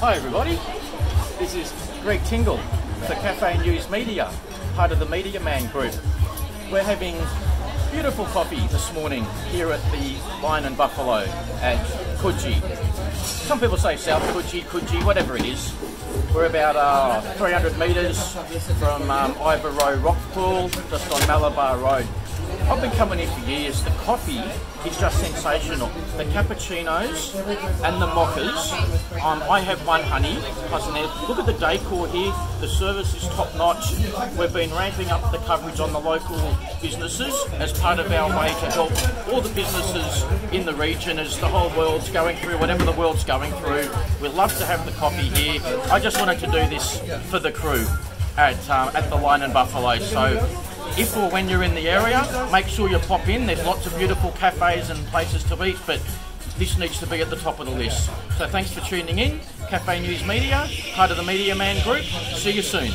Hi everybody, this is Greg Tingle for Cafe News Media, part of the Media Man Group. We're having beautiful coffee this morning here at the Lion and Buffalo at Coogee. Some people say South Coogee, Coogee, whatever it is. We're about uh, 300 metres from um, Ivor Rowe Rock Pool, just on Malabar Road. I've been coming here for years. The coffee is just sensational. The cappuccinos and the mochas. Um, I have one honey. Look at the decor here. The service is top notch. We've been ramping up the coverage on the local businesses as part of our way to help all the businesses in the region as the whole world's going through whatever the world's going through. We love to have the coffee here. I just wanted to do this for the crew at um, at the Lion and Buffalo. So if or when you're in the area, make sure you pop in. There's lots of beautiful cafes and places to eat, but this needs to be at the top of the list. So thanks for tuning in. Cafe News Media, part of the Media Man Group. See you soon.